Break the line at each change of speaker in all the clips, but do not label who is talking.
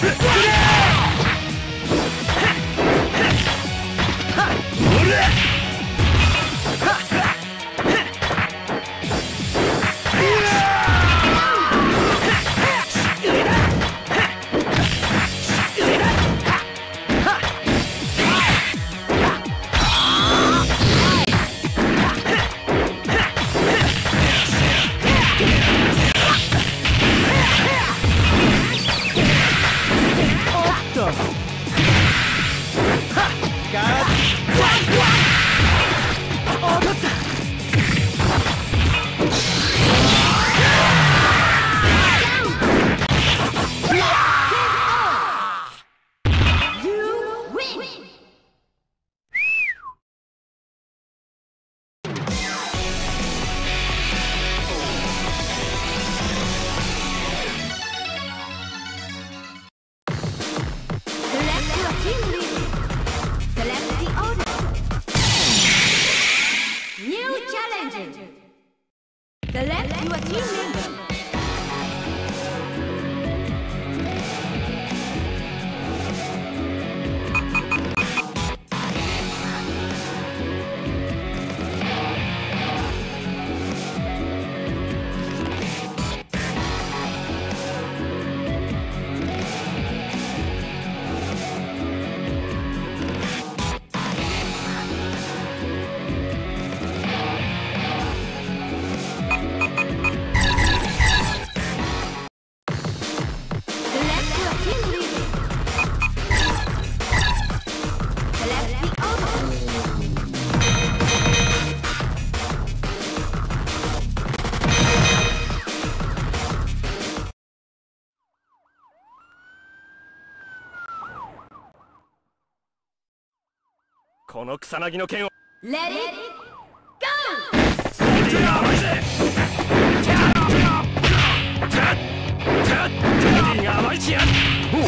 What? The left, you are team member.
この草薙の剣をレディーー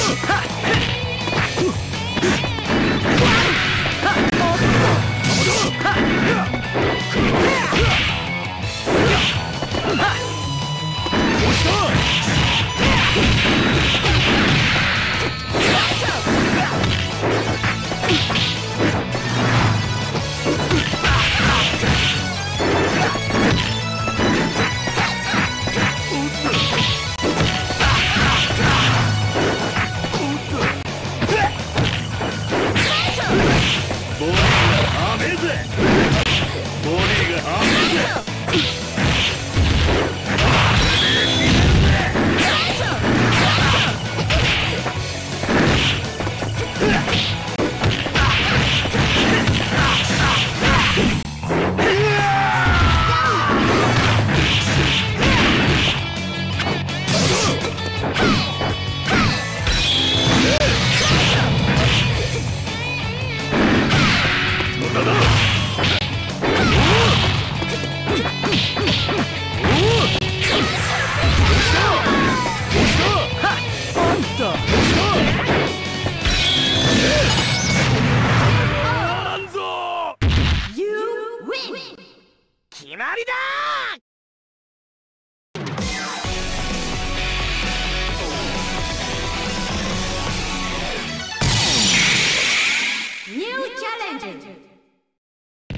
Ha!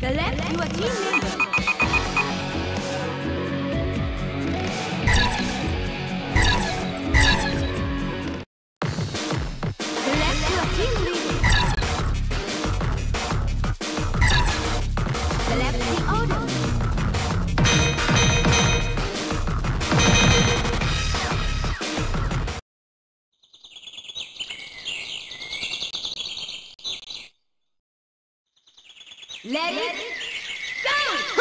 The left,
you are team leader. Let it go!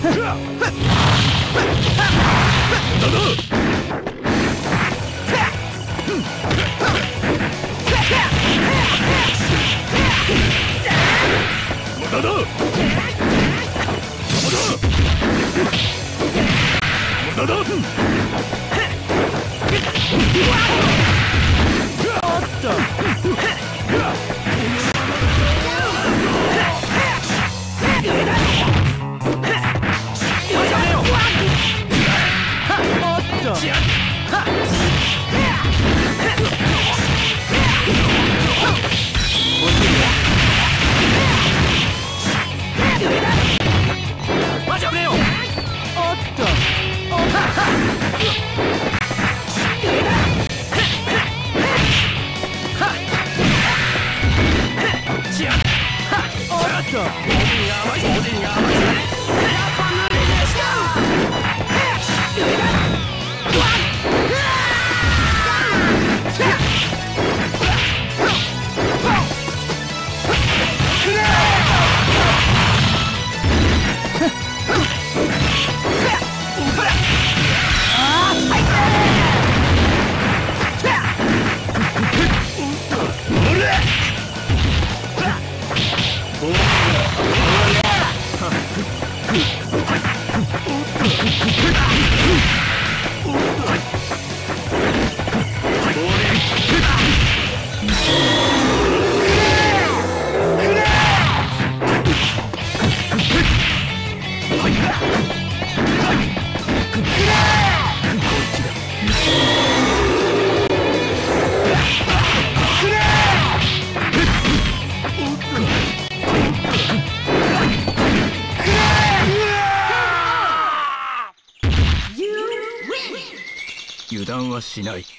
無駄だ無駄だ
無駄だ matchup. 油断はしない。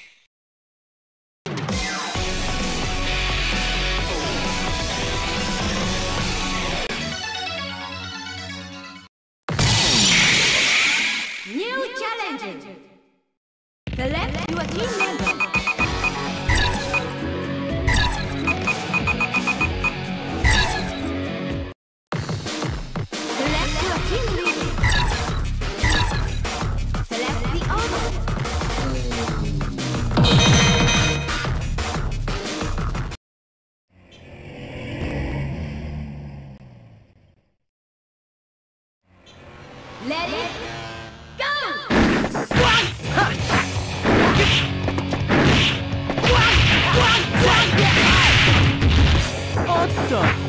done.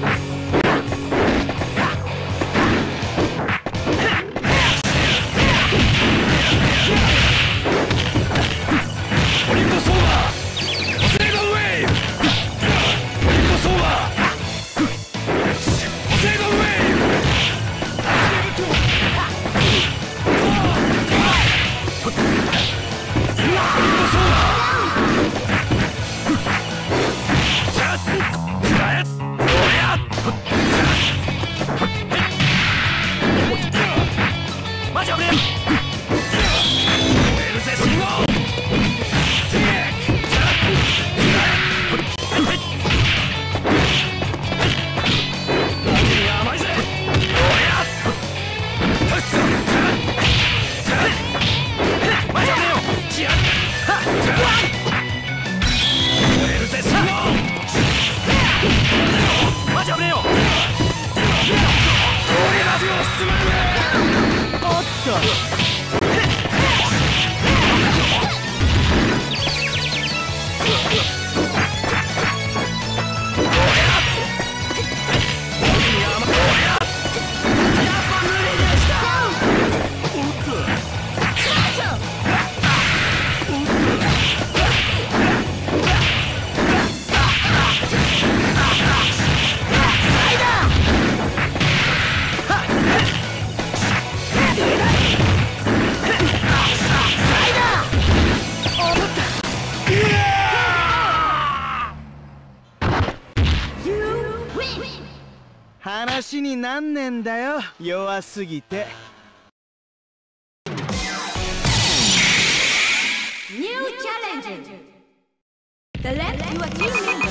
話になんねんだよ弱すぎて
New challenger! Select your team member!